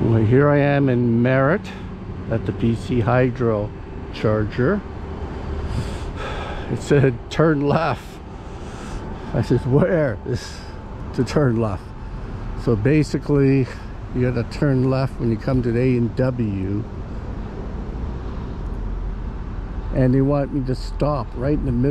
Well, here I am in Merritt at the BC Hydro charger. It said turn left. I said, where is to turn left? So basically, you gotta turn left when you come to the A and W. And they want me to stop right in the middle.